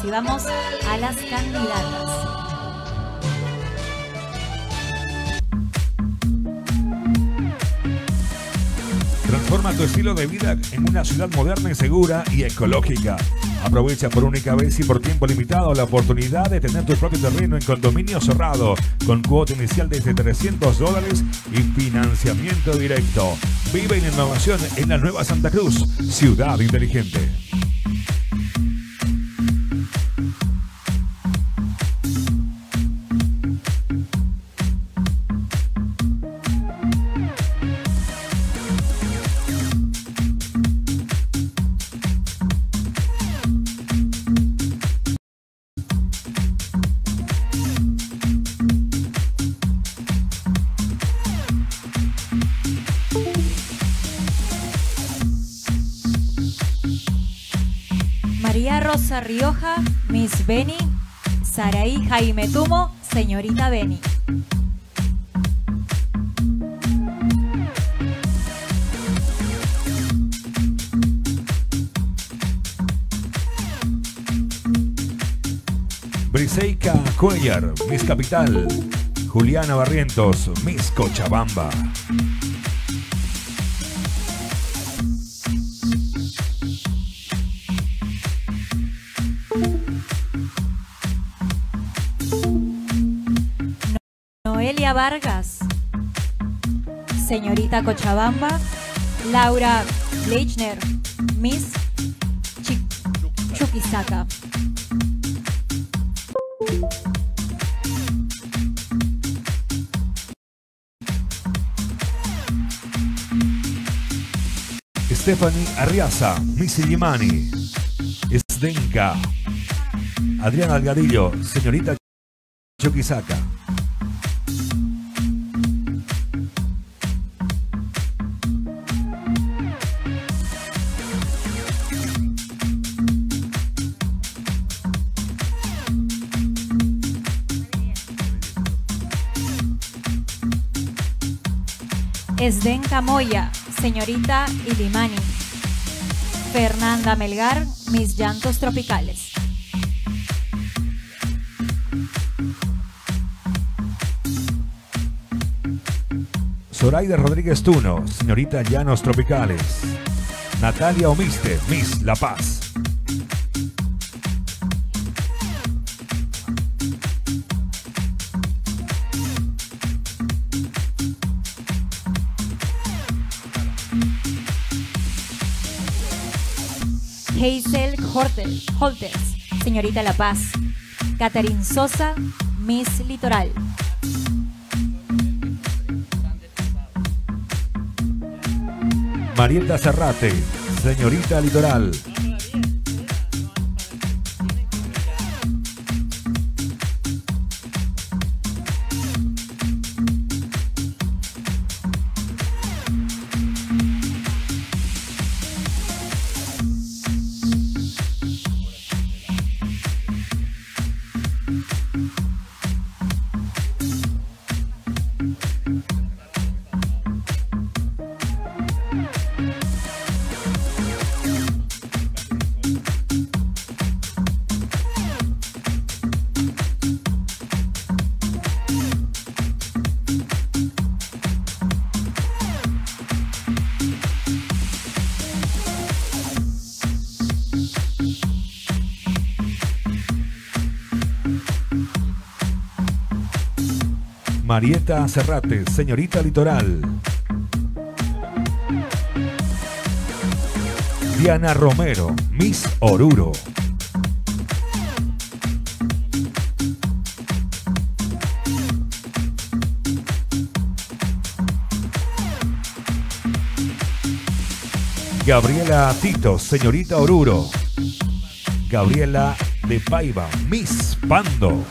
Recibamos a las candidatas. Transforma tu estilo de vida en una ciudad moderna y segura y ecológica. Aprovecha por única vez y por tiempo limitado la oportunidad de tener tu propio terreno en condominio cerrado, con cuota inicial desde 300 dólares y financiamiento directo. Vive en innovación en la Nueva Santa Cruz, ciudad inteligente. Rioja, Miss Beni. Saraí Jaime Tumo, señorita Beni. Briseika Cuellar, Miss Capital. Juliana Barrientos, Miss Cochabamba. Vargas, señorita Cochabamba. Laura Leichner, Miss Chuquisaca. Stephanie Arriaza, Missy Limani, Sdenka, Adriana Algadillo, señorita Chuquisaca. Esden Camoya, señorita Ilimani. Fernanda Melgar, Mis Llantos Tropicales. Zoraida Rodríguez Tuno, señorita Llanos Tropicales. Natalia Omiste, Miss La Paz. Hazel Holters, señorita La Paz. Catherine Sosa, Miss Litoral. Marieta Serrate, señorita Litoral. Marieta Serrate, señorita Litoral. Diana Romero, Miss Oruro. Gabriela Tito, señorita Oruro. Gabriela de Paiva, Miss Pando.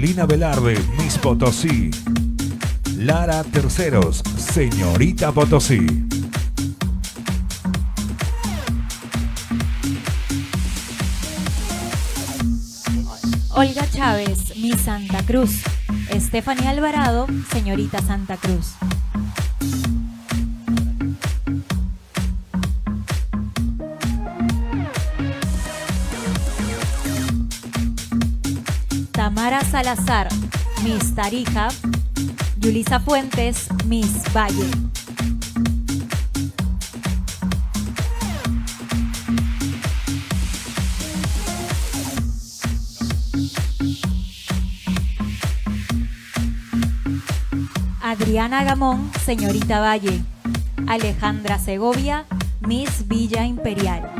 Melina Velarde, Miss Potosí. Lara Terceros, señorita Potosí. Olga Chávez, Miss Santa Cruz. Stephanie Alvarado, señorita Santa Cruz. Salazar, Miss Tarija. Yulisa Fuentes, Miss Valle. Adriana Gamón, señorita Valle. Alejandra Segovia, Miss Villa Imperial.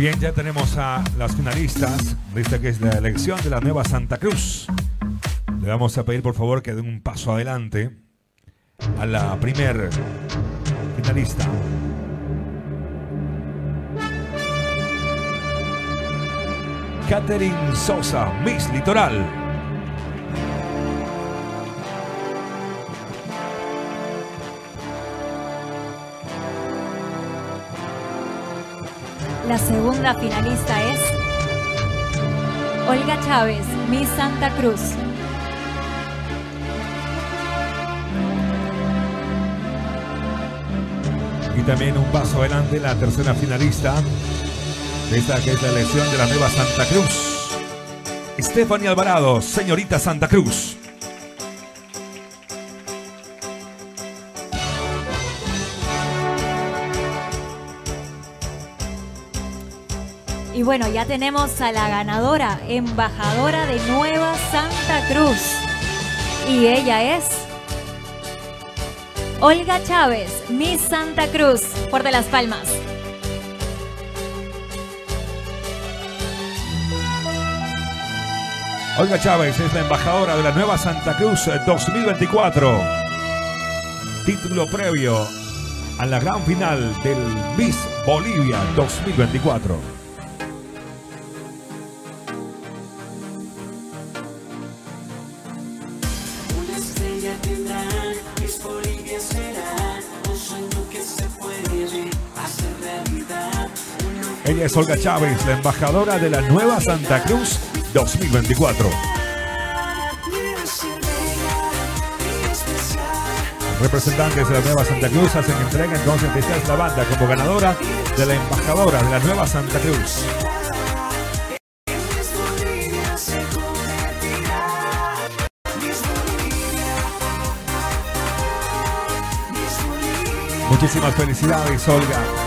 Bien, ya tenemos a las finalistas de esta que es la elección de la nueva Santa Cruz. Le vamos a pedir por favor que den un paso adelante a la primer finalista. Catherine Sosa, Miss Litoral. La segunda finalista es Olga Chávez, Miss Santa Cruz. Y también un paso adelante la tercera finalista de esta que es la elección de la nueva Santa Cruz. Stephanie Alvarado, señorita Santa Cruz. Y bueno, ya tenemos a la ganadora, embajadora de Nueva Santa Cruz. Y ella es Olga Chávez, Miss Santa Cruz. Fuerte las palmas. Olga Chávez es la embajadora de la nueva Santa Cruz 2024. Título previo a la gran final del Miss Bolivia 2024. Es Olga Chávez, la embajadora de la Nueva Santa Cruz 2024. Quiero ser bella y especial. Representantes de la Nueva Santa Cruz hacen entrega entonces de esta banda como ganadora de la embajadora de la Nueva Santa Cruz. Muchísimas felicidades, Olga.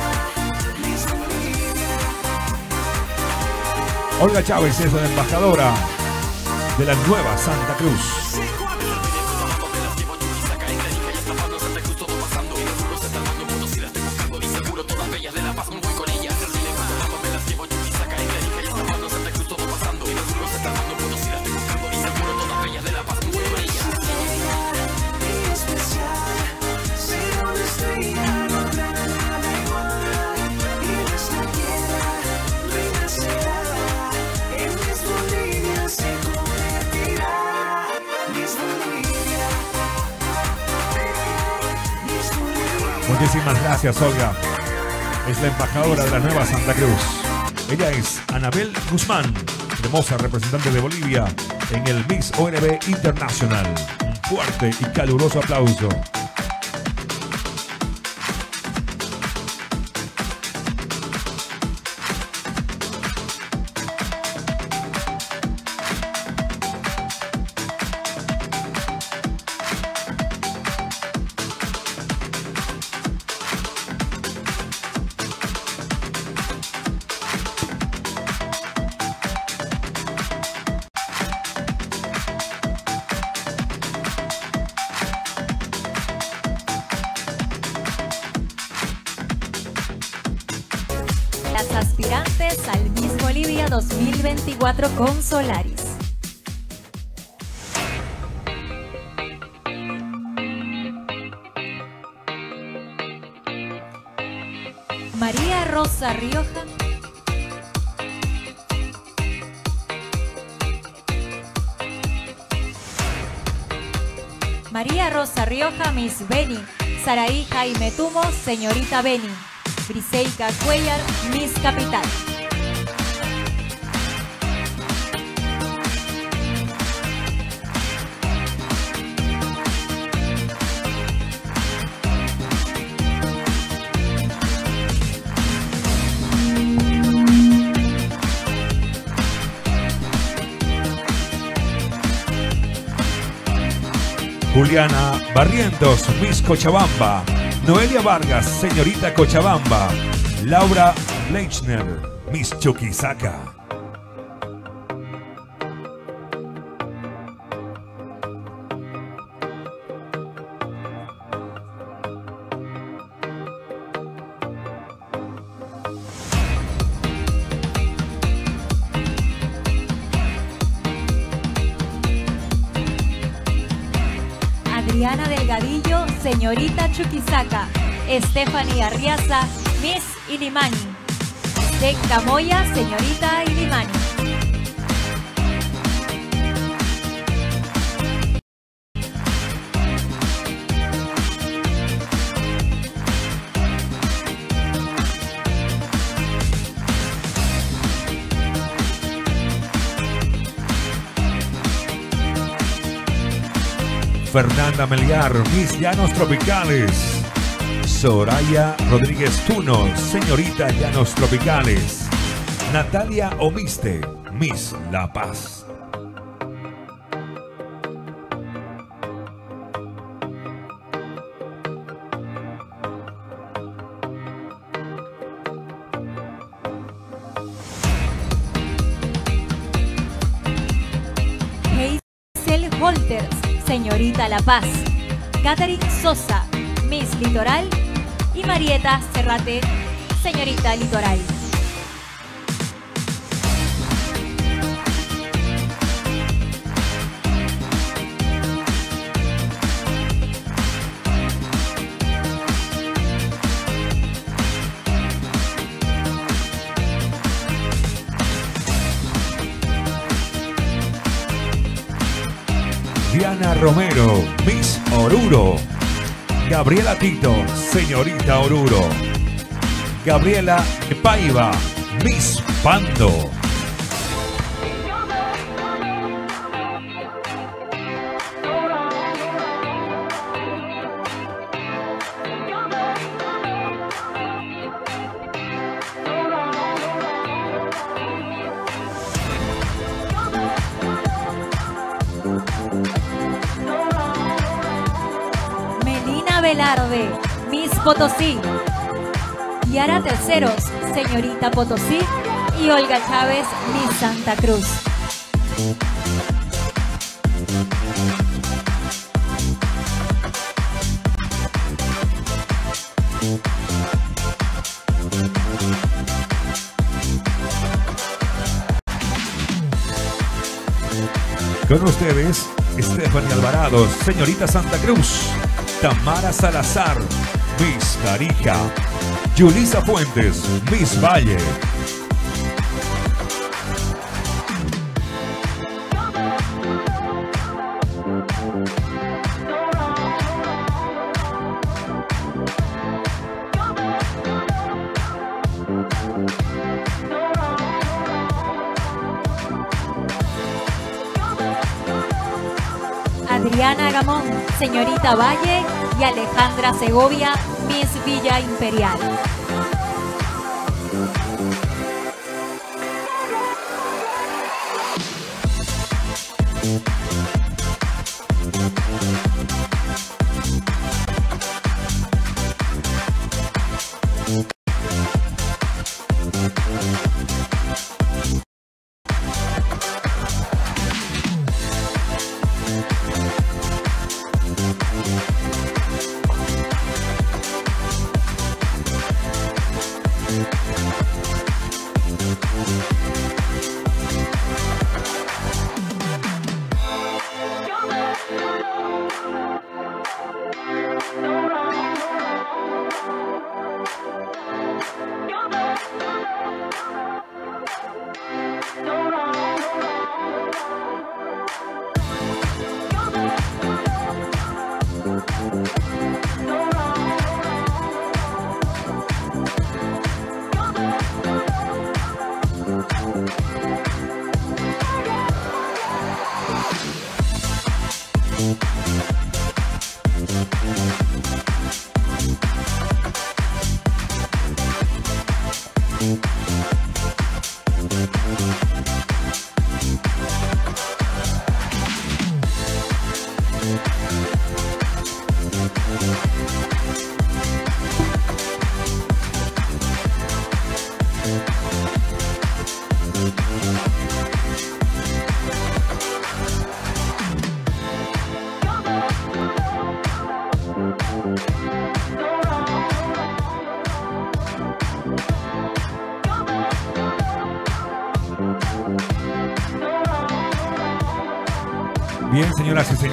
Olga Chávez es la embajadora de la Nueva Santa Cruz. Muchísimas gracias, Olga. Es la embajadora de la Nueva Santa Cruz. Ella es Anabel Guzmán, hermosa representante de Bolivia en el Miss ONB Internacional. Un fuerte y caluroso aplauso. Beni. Saraí Jaime Tumo, señorita Beni. Briseika Cuellar, Miss Capital. Juliana Barrientos, Miss Cochabamba. Noelia Vargas, señorita Cochabamba. Laura Lechner, Miss Chuquisaca. Señorita Chuquisaca. Stephanie Arriaza, Miss Ilimani. De Camoya, señorita Ilimani. Fernanda Meliar, Miss Llanos Tropicales. Soraya Rodríguez Tuno, señorita Llanos Tropicales. Natalia Omiste, Miss La Paz. Paz. Catherine Sosa, Miss Litoral. Y Marieta Cerrate, señorita Litoral. Oruro. Gabriela Tito, señorita Oruro. Gabriela Paiva, Miss Pando. Potosí. Yara Terceros, señorita Potosí. Y Olga Chávez, Miss Santa Cruz. Con ustedes, Stephanie Alvarado, señorita Santa Cruz. Tamara Salazar, Miss Tarija. Yulisa Fuentes, Miss Valle. Adriana Gamón, señorita Valle. Alejandra Segovia, Miss Villa Imperial.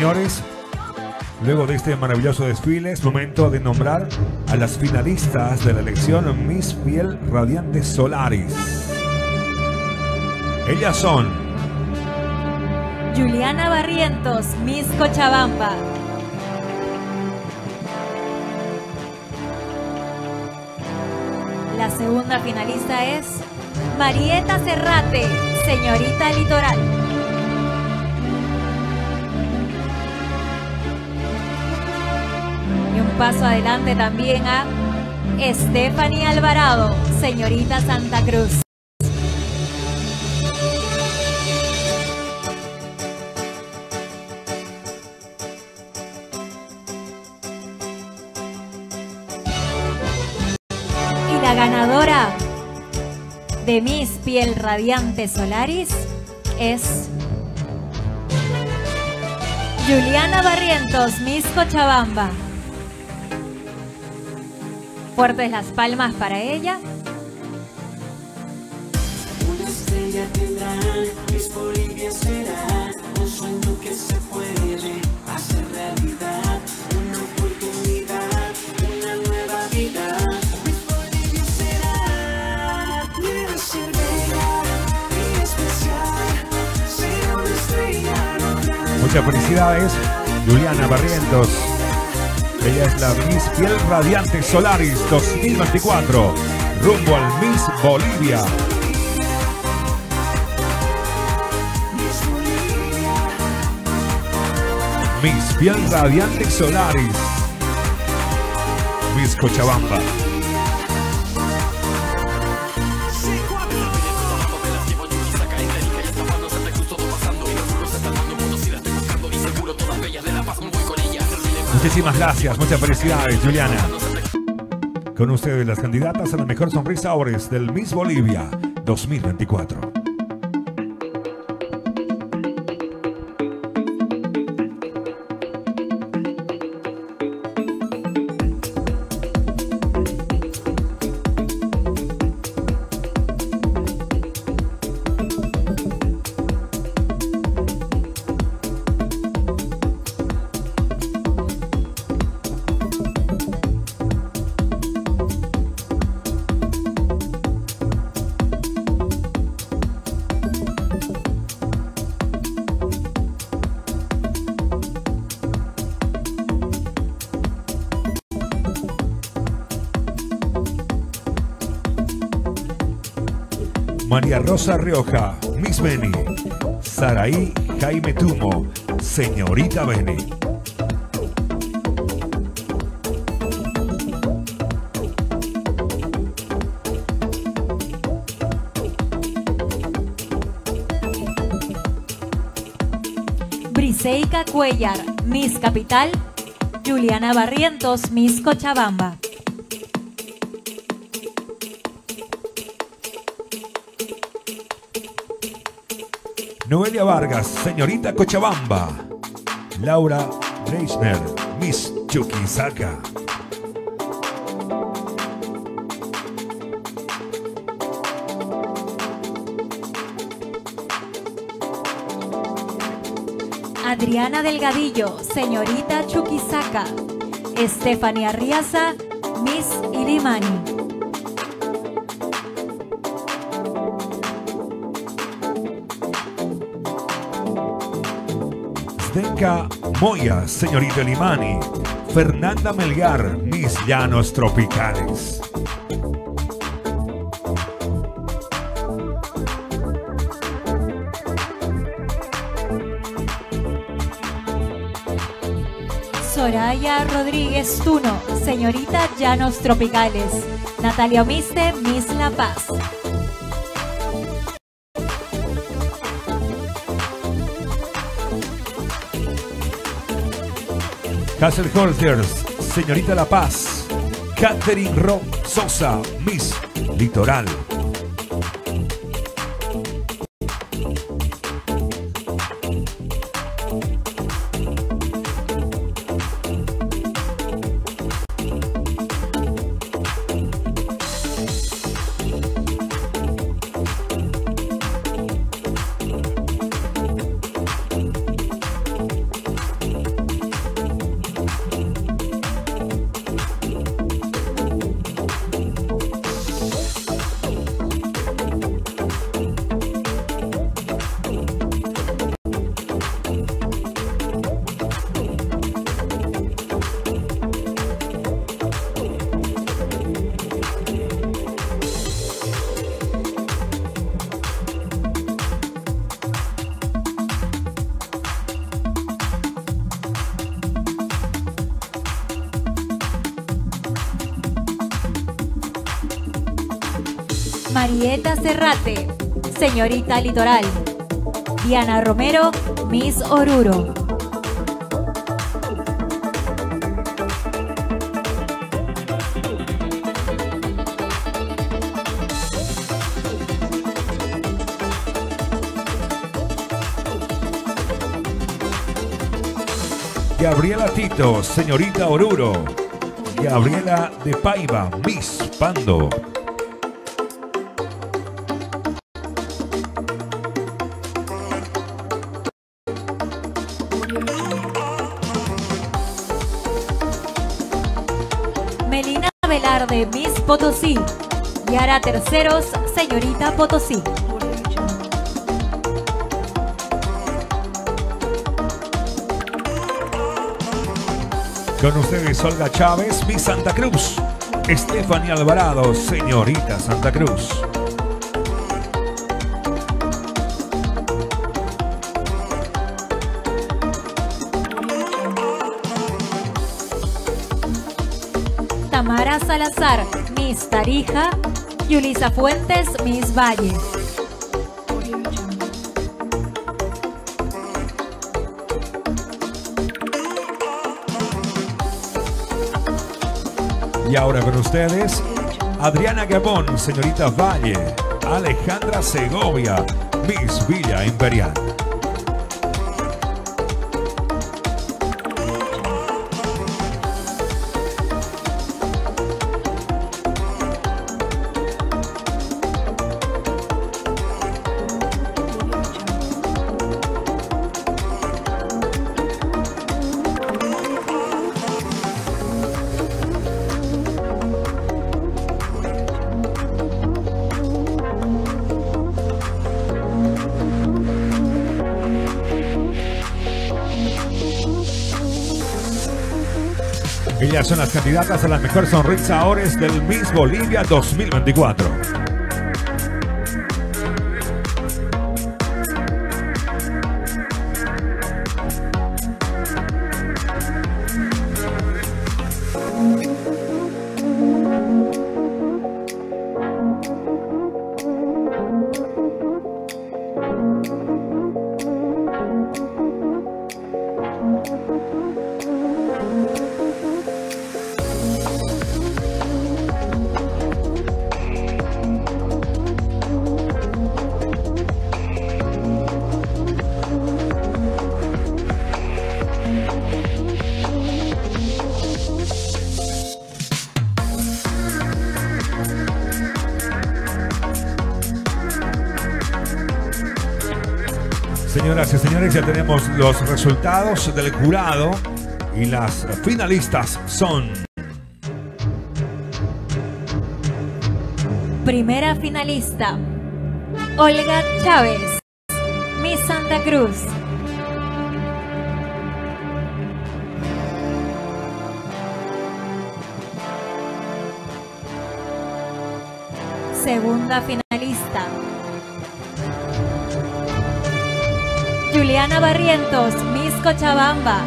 Señores, luego de este maravilloso desfile es momento de nombrar a las finalistas de la elección Miss Piel Radiante Solaris. Ellas son Juliana Barrientos, Miss Cochabamba. La segunda finalista es Marieta Cerrate, señorita Litoral. Paso adelante también a Stephanie Alvarado, señorita Santa Cruz. Y la ganadora de Miss Piel Radiante Solaris es Juliana Barrientos, Miss Cochabamba. Fuertes las palmas para ella. Una estrella tendrá, Miss Bolivia será un sueño que se puede hacer realidad. Una oportunidad, una nueva vida. Miss Bolivia será, debe ser bella y especial. Será una estrella Muchas felicidades, Juliana Barrientos. Ella es la Miss Piel Radiante Solaris 2024, rumbo al Miss Bolivia. Miss Piel Radiante Solaris. Miss Cochabamba. Muchísimas gracias, muchas felicidades, Juliana. Con ustedes las candidatas a la mejor sonrisa Ores del Miss Bolivia 2024. Rosa Rioja, Miss Beni. Saraí Jaime Tumo, Señorita Beni. Briseika Cuellar, Miss Capital. Juliana Barrientos, Miss Cochabamba. Noelia Vargas, señorita Cochabamba. Laura Reisner, Miss Chuquisaca. Adriana Delgadillo, señorita Chuquisaca. Estefania Riaza, Miss Ilimani. Moya, señorita Limani. Fernanda Melgar, Miss Llanos Tropicales. Soraya Rodríguez Tuno, señorita Llanos Tropicales. Natalia Omiste, Miss La Paz. Castle Holsters, señorita La Paz. Catherine Ron Sosa, Miss Litoral. Señorita Litoral. Diana Romero, Miss Oruro. Gabriela Tito, señorita Oruro. Gabriela de Paiva, Miss Pando. Miss Potosí. Yara Terceros, señorita Potosí. Con ustedes Olga Chávez, Miss Santa Cruz. Estefania Alvarado, señorita Santa Cruz. Salazar, Miss Tarija. Yulisa Fuentes, Miss Valle. Y ahora con ustedes, Adriana Gabón, señorita Valle, Alejandra Segovia, Miss Villa Imperial. Son las candidatas a la mejor sonrisa Ores del Miss Bolivia 2024. Ya tenemos los resultados del jurado y las finalistas son Primera finalista, Olga Chávez, Miss Santa Cruz. Segunda finalista, Juliana Barrientos, Miss Cochabamba.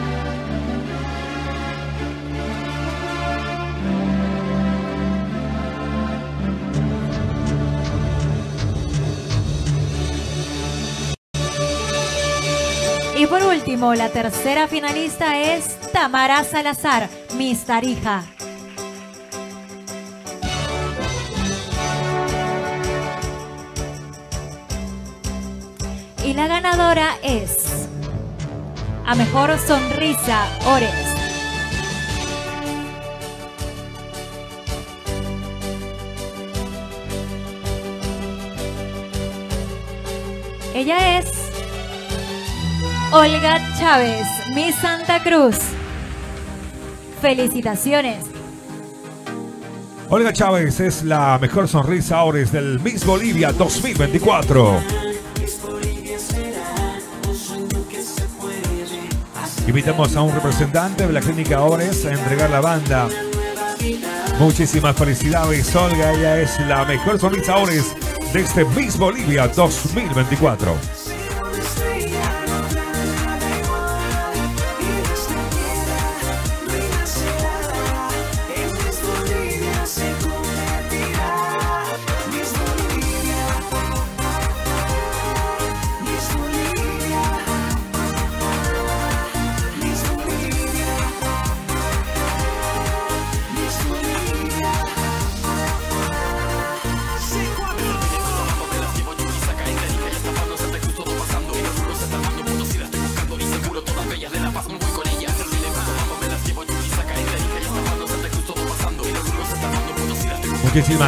Y por último, la tercera finalista es Tamara Salazar, Miss Tarija. Ganadora es a mejor sonrisa Ores. Ella es Olga Chávez, Miss Santa Cruz. Felicitaciones. Olga Chávez es la mejor sonrisa Ores del Miss Bolivia 2024. Invitamos a un representante de la clínica Ores a entregar la banda. Muchísimas felicidades, Olga. Ella es la mejor sonrisa Ores de este Miss Bolivia 2024.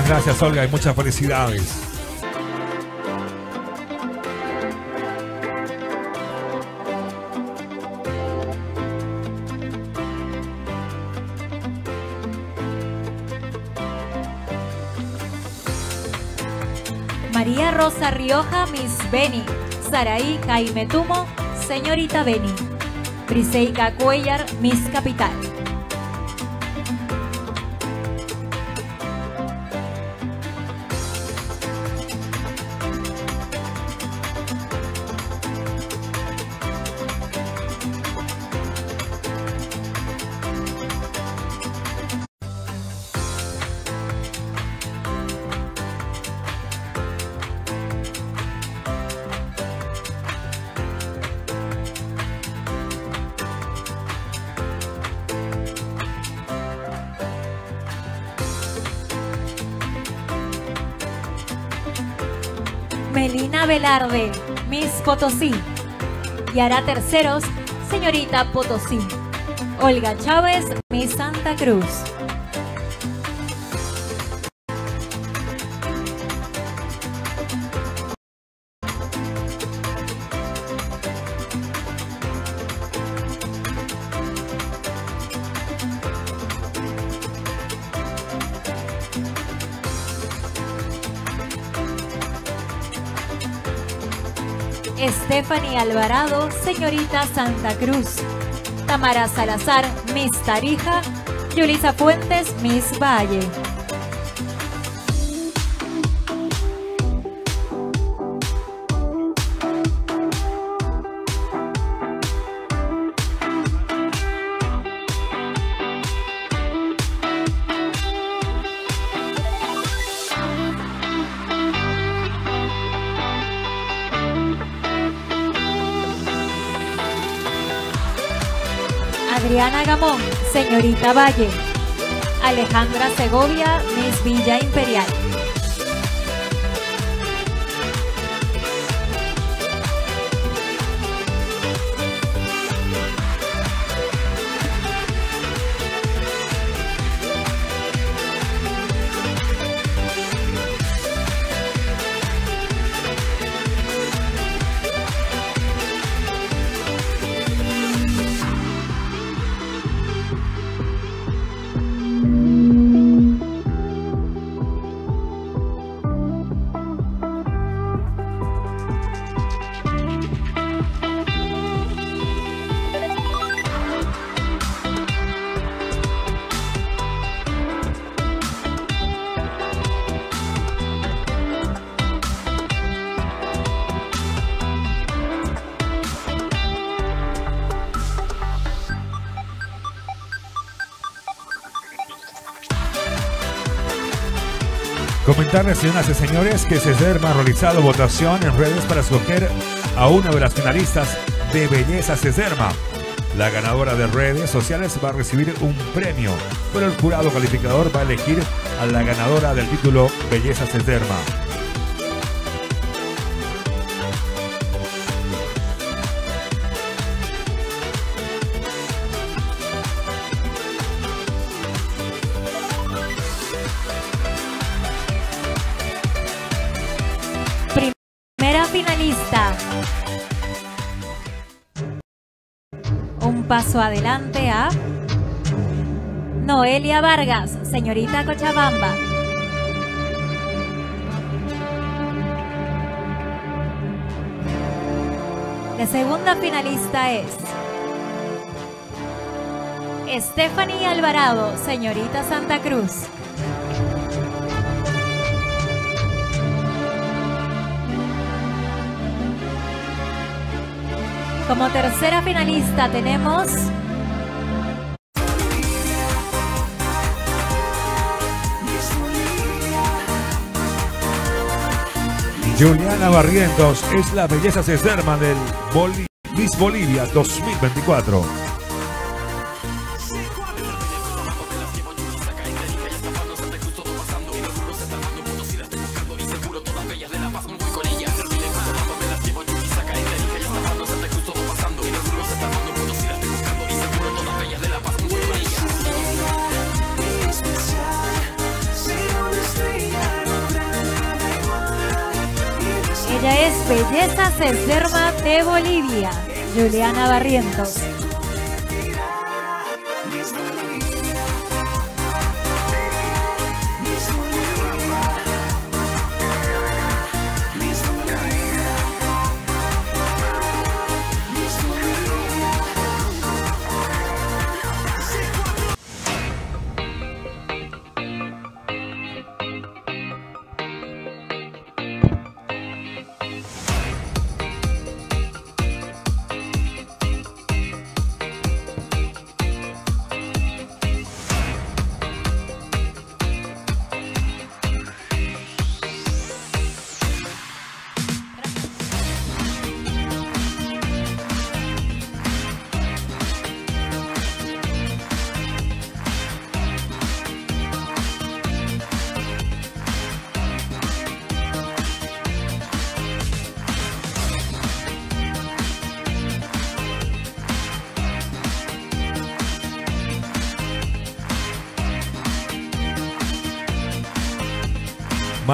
Gracias, Olga, y muchas felicidades. María Rosa Rioja, Miss Beni. Saraí Jaime Tumo, Señorita Beni. Briseika Cuellar, Miss Capital. Velarde, Miss Potosí. Y hará terceros, señorita Potosí. Olga Chávez, Miss Santa Cruz. Alvarado, señorita Santa Cruz. Tamara Salazar, Miss Tarija. Yulisa Fuentes, Miss Valle. Señorita Valle. Alejandra Segovia, Miss Villa Imperial. Comentarles, señoras y señores, que CESDERMA ha realizado votación en redes para escoger a una de las finalistas de Belleza CESDERMA. La ganadora de redes sociales va a recibir un premio, pero el jurado calificador va a elegir a la ganadora del título Belleza CESDERMA. Noelia Vargas, señorita Cochabamba. La segunda finalista es Stephanie Alvarado, señorita Santa Cruz. Como tercera finalista tenemos Juliana Barrientos es la belleza CESDERMA del Miss Bolivia 2024. Bolivia, Juliana Barrientos.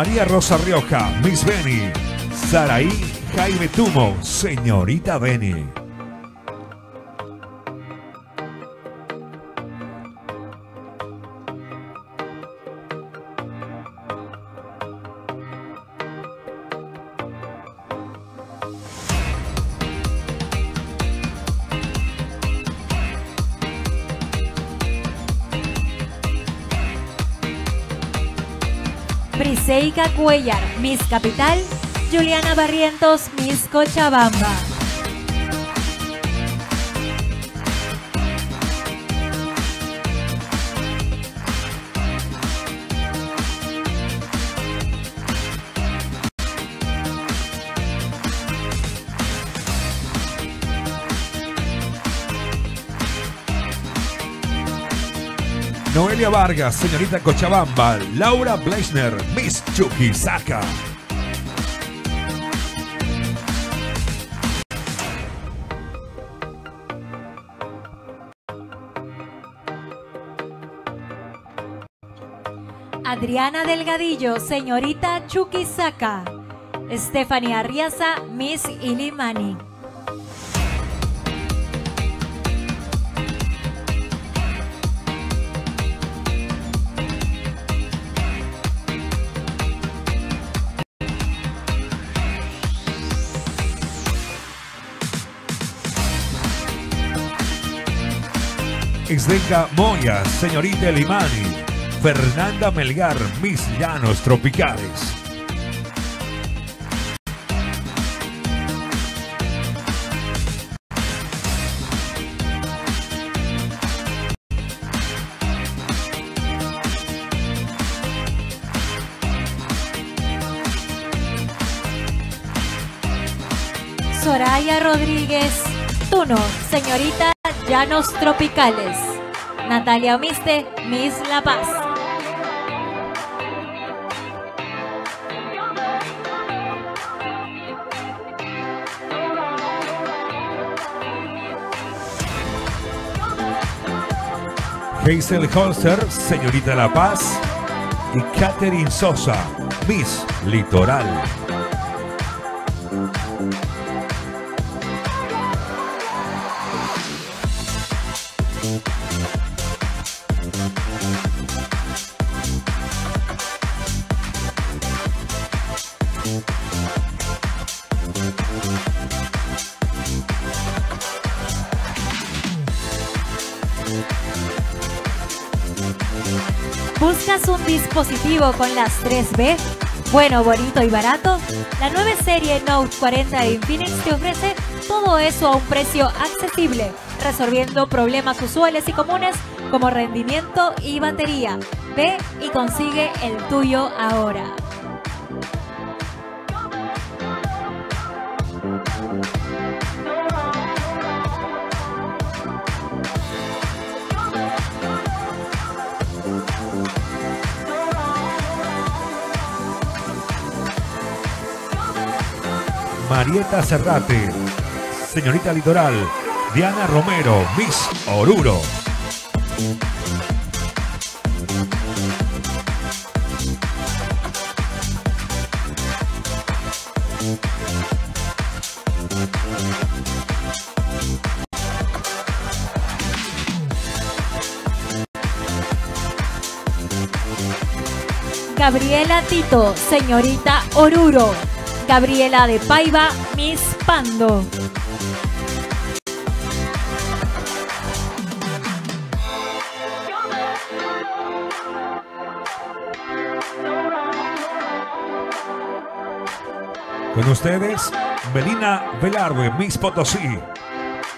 María Rosa Rioja, Miss Beni. Saraí Jaime Tumo, señorita Beni. Briseika Cuellar, Miss Capital. Juliana Barrientos, Miss Cochabamba. Vargas, señorita Cochabamba. Laura Bleisner, Miss Chuquisaca. Adriana Delgadillo, señorita Chuquisaca. Stephanie Arriaza, Miss Ilimani. Exdenka Moya, señorita Limani. Fernanda Melgar, Miss Llanos Tropicales. Soraya Rodríguez, Tuno, señorita Llanos Tropicales. Natalia Omiste, Miss La Paz. Hazel Holster, señorita La Paz. Y Catherine Sosa, Miss Litoral. Dispositivo con las 3B? Bueno, bonito y barato. La nueva serie Note 40 de Infinix te ofrece todo eso a un precio accesible, resolviendo problemas usuales y comunes como rendimiento y batería. Ve y consigue el tuyo ahora. Marieta Cerrate, señorita Litoral. Diana Romero, Miss Oruro. Gabriela Tito, señorita Oruro. Gabriela de Paiva, Miss Pando. Con ustedes, Melina Velarde, Miss Potosí.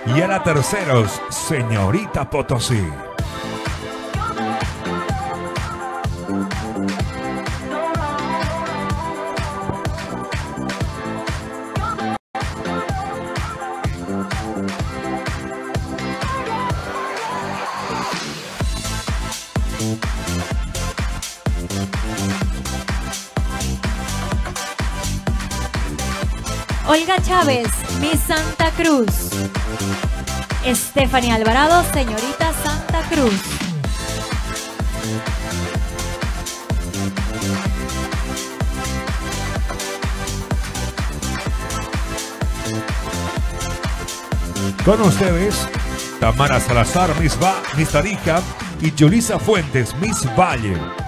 Y Ana Terceros, señorita Potosí. Chávez, Miss Santa Cruz. Estefania Alvarado, señorita Santa Cruz. Con ustedes, Tamara Salazar, Miss, ba Miss Tarica y Yulisa Fuentes, Miss Valle.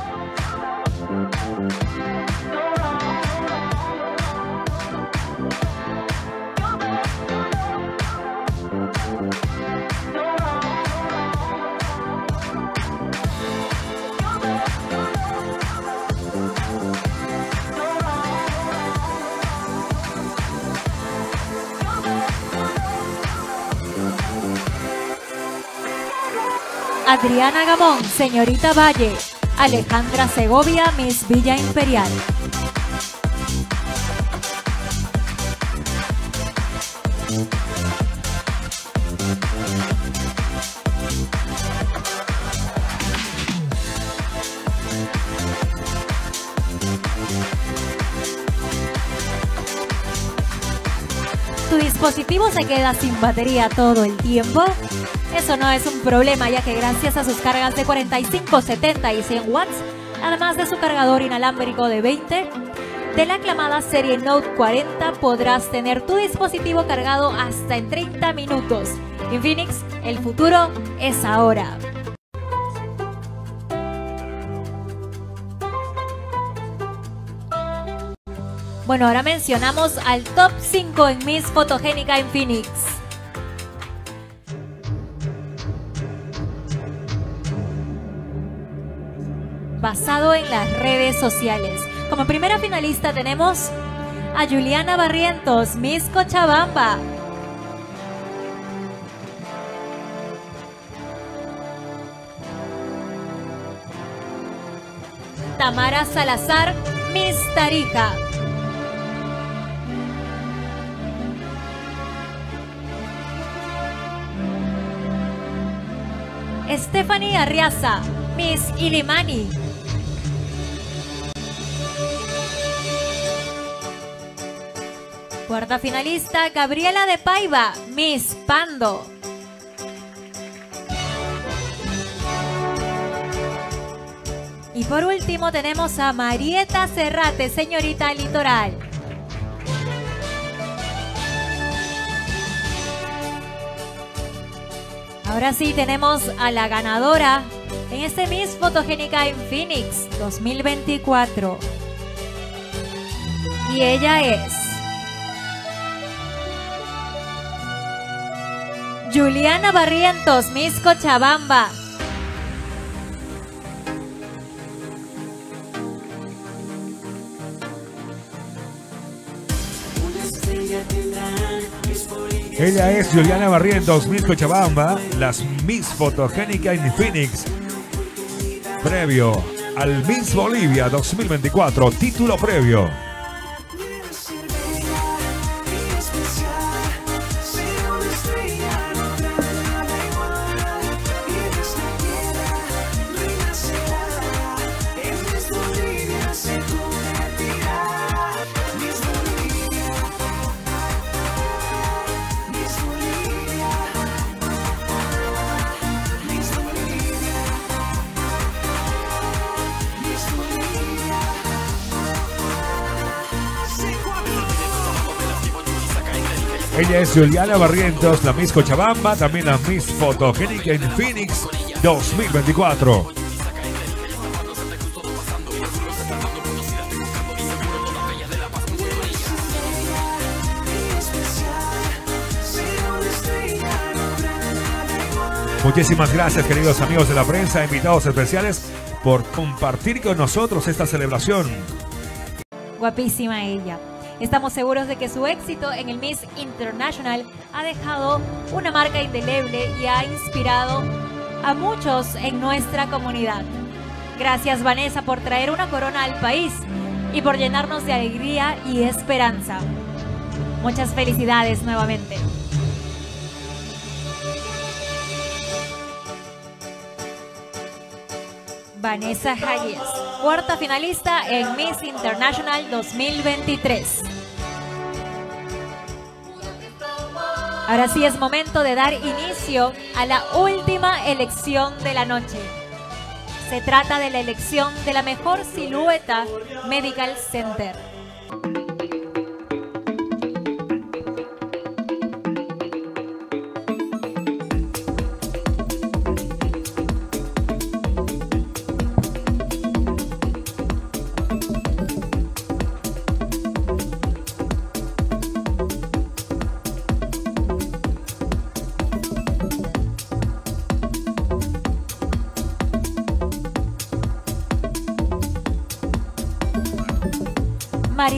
Adriana Gamón, señorita Valle. Alejandra Segovia, Miss Villa Imperial. ¿Tu dispositivo se queda sin batería todo el tiempo? Eso no es un problema ya que gracias a sus cargas de 45, 70 y 100 watts, además de su cargador inalámbrico de 20, de la aclamada serie Note 40 podrás tener tu dispositivo cargado hasta en 30 minutos. Infinix, el futuro es ahora. Bueno, ahora mencionamos al top 5 en Miss Fotogénica en Basado en las redes sociales. Como primera finalista tenemos a Juliana Barrientos, Miss Cochabamba. Tamara Salazar, Miss Tarija. Stephanie Arriaza, Miss Ilimani. Cuarta finalista, Gabriela de Paiva, Miss Pando. Y por último tenemos a Marieta Cerrate, señorita Litoral. Ahora sí tenemos a la ganadora en este Miss Fotogénica en Phoenix 2024. Y ella es Juliana Barrientos, Miss Cochabamba. Ella es Juliana Barrientos, Miss Cochabamba, las Miss Fotogénica en Phoenix. Previo al Miss Bolivia 2024, título previo. Ella es Juliana Barrientos, la Miss Cochabamba, también la Miss Fotogénica en Phoenix 2024. Muchísimas gracias queridos amigos de la prensa, invitados especiales, por compartir con nosotros esta celebración. Guapísima ella. Estamos seguros de que su éxito en el Miss International ha dejado una marca indeleble y ha inspirado a muchos en nuestra comunidad. Gracias Vanessa por traer una corona al país y por llenarnos de alegría y esperanza. Muchas felicidades nuevamente. Vanessa Hayes, cuarta finalista en Miss International 2023. Ahora sí es momento de dar inicio a la última elección de la noche. Se trata de la elección de la mejor silueta Medical Center.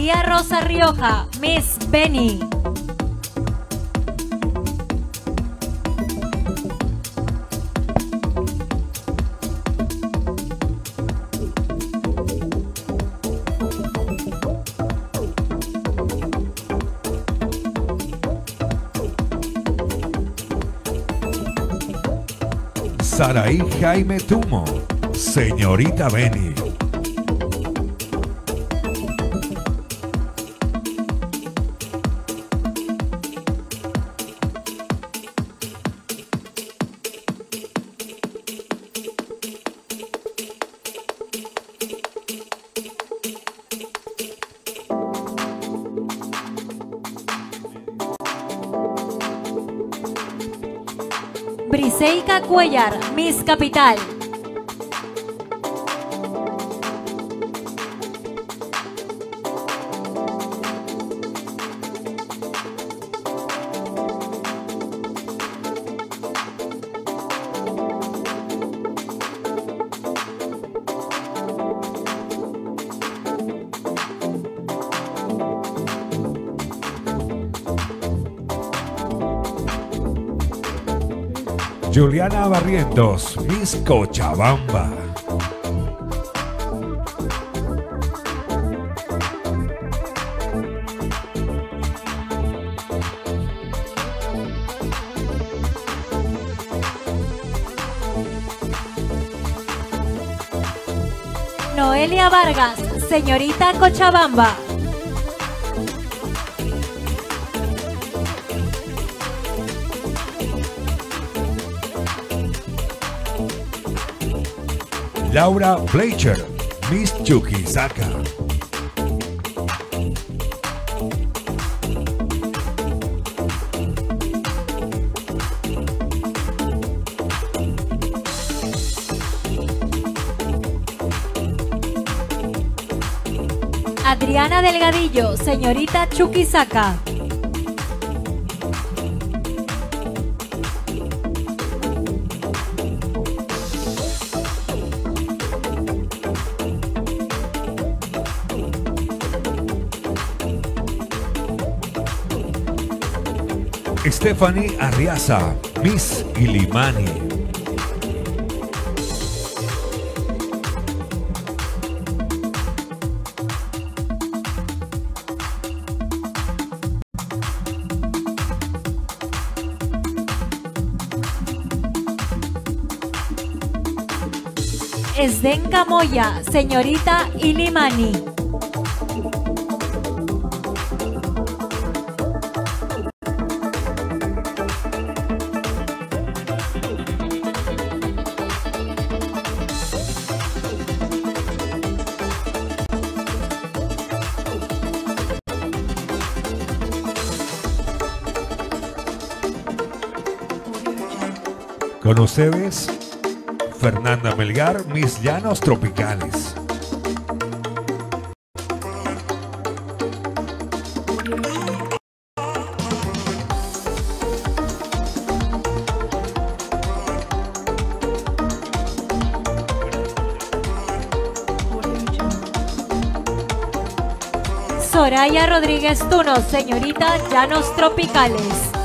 María Rosa Rioja, Miss Benny. Saraí Jaime Tumo, señorita Beni. Cuellar, Miss Capital. Juliana Barrientos, Miss Cochabamba. Noelia Vargas, señorita Cochabamba. Laura Fletcher, Miss Chuquisaca. Adriana Delgadillo, señorita Chuquisaca. Stephanie Arriaza, Miss Ilimani. Esdenka Moya, señorita Ilimani. Con ustedes, Fernanda Melgar, Mis Llanos Tropicales. Soraya Rodríguez Tuno, señorita Llanos Tropicales.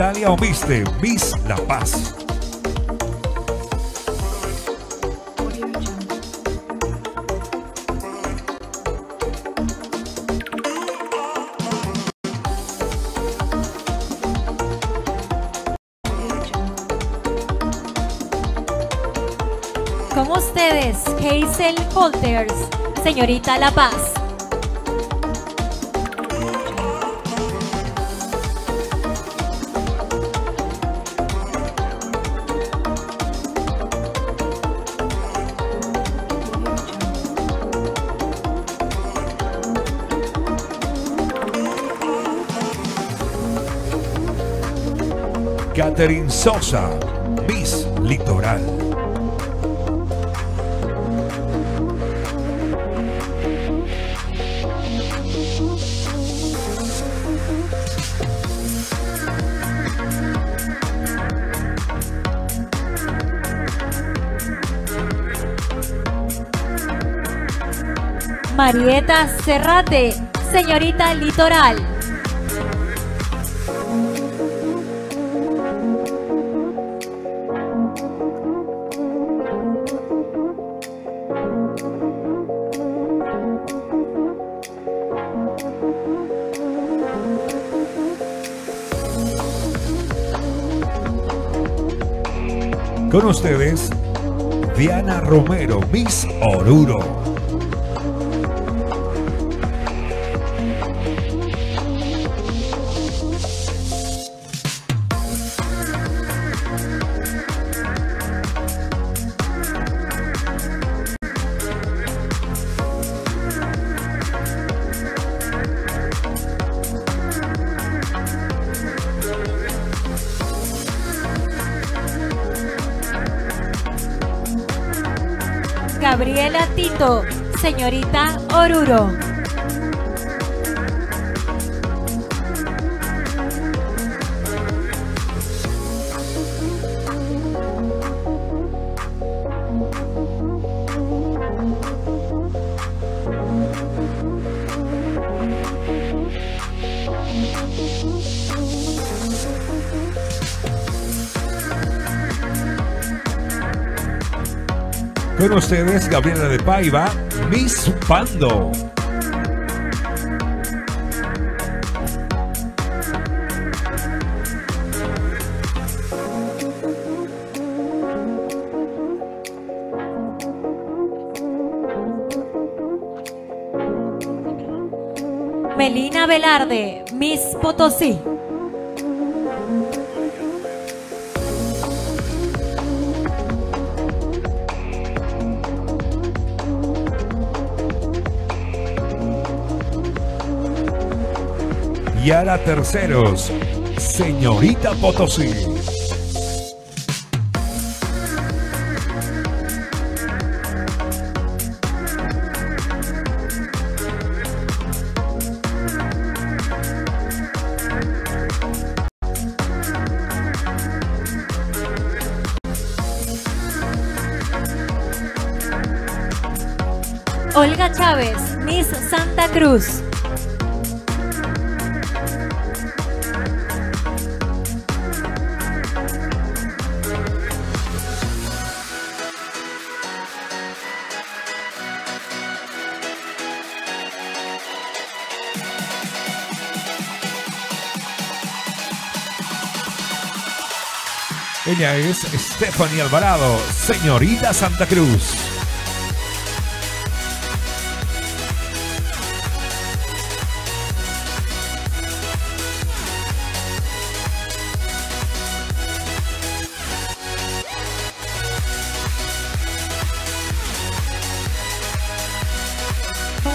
Natalia Omiste, Miss La Paz. Con ustedes, Hazel Holters, señorita La Paz. Catherine Sosa, Bis Litoral. Marieta Cerrate, señorita Litoral. Ustedes, Diana Romero, Miss Oruro. Señorita Oruro. Con ustedes, Gabriela de Paiva, Miss Pando. Melina Velarde, Miss Potosí. Yara Terceros, señorita Potosí. Olga Chávez, Miss Santa Cruz. Ella es Stephanie Alvarado, señorita Santa Cruz.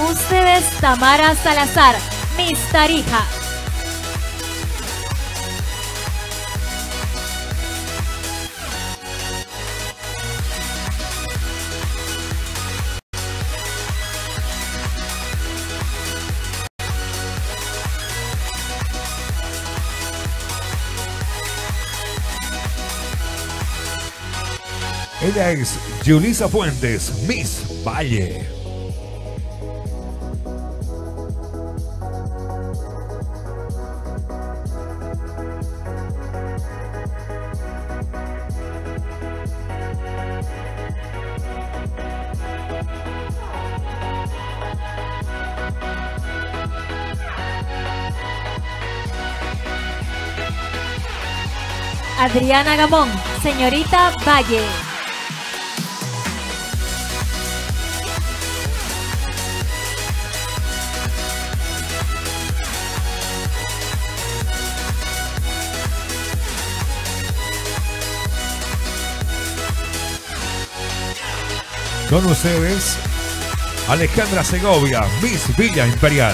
Ustedes, Tamara Salazar, Miss Tarija. Ella Julisa Fuentes, Miss Valle. Adriana Gamón, señorita Valle. Con ustedes, Alejandra Segovia, Miss Villa Imperial.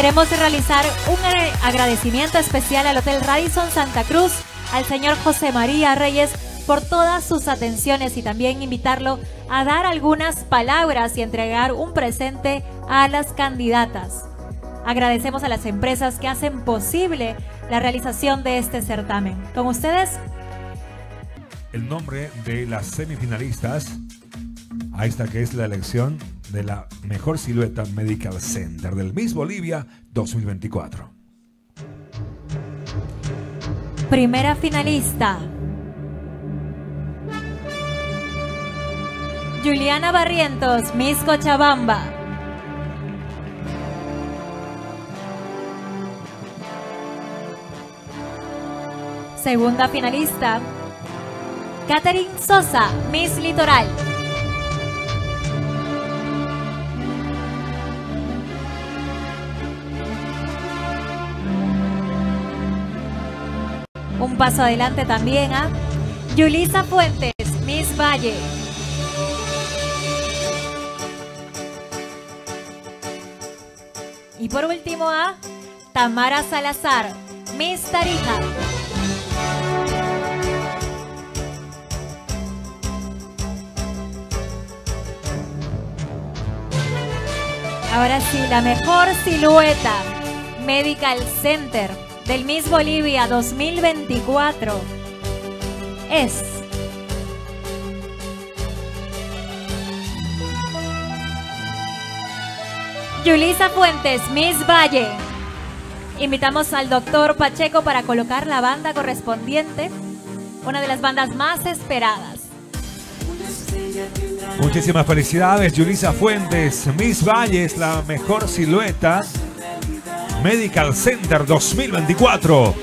Queremos realizar un agradecimiento especial al Hotel Radisson Santa Cruz, al señor José María Reyes por todas sus atenciones y también invitarlo a dar algunas palabras y entregar un presente a las candidatas. Agradecemos a las empresas que hacen posible la realización de este certamen. Con ustedes. El nombre de las semifinalistas. Ahí está que es la elección de la mejor silueta Medical Center del Miss Bolivia 2024. Primera finalista. Juliana Barrientos, Miss Cochabamba. Segunda finalista, Catherine Sosa, Miss Litoral. Paso adelante también a Yulisa Fuentes, Miss Valle. Y por último a Tamara Salazar, Miss Tarija. Ahora sí, la mejor silueta Medical Center del Miss Bolivia 2024 es Yulisa Fuentes, Miss Valle. Invitamos al doctor Pacheco para colocar la banda correspondiente, una de las bandas más esperadas. Muchísimas felicidades, Yulisa Fuentes. Miss Valle es la mejor silueta. Medical Center 2024.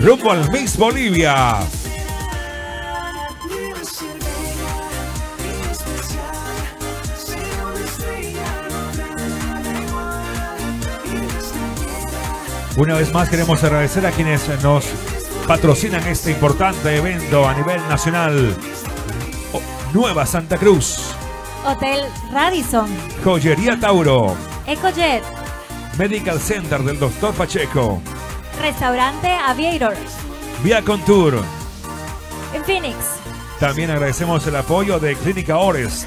Rumbo al Miss Bolivia. Una vez más queremos agradecer a quienes nos patrocinan este importante evento a nivel nacional. Nueva Santa Cruz. Hotel Radisson. Joyería Tauro. Ecojet. Medical Center del Dr. Pacheco. Restaurante Aviator. Via Contour. En Phoenix. También agradecemos el apoyo de Clínica Ores.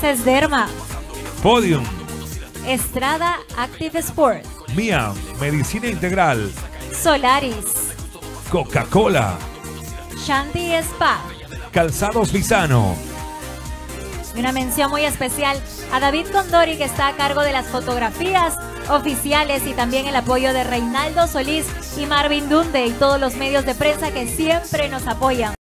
Cesderma. Podium. Estrada Active Sport. Mía, Medicina Integral. Solaris. Coca-Cola. Shanti Spa. Calzados Visano. Y una mención muy especial a David Condori que está a cargo de las fotografías oficiales y también el apoyo de Reinaldo Solís y Marvin Dunde y todos los medios de prensa que siempre nos apoyan.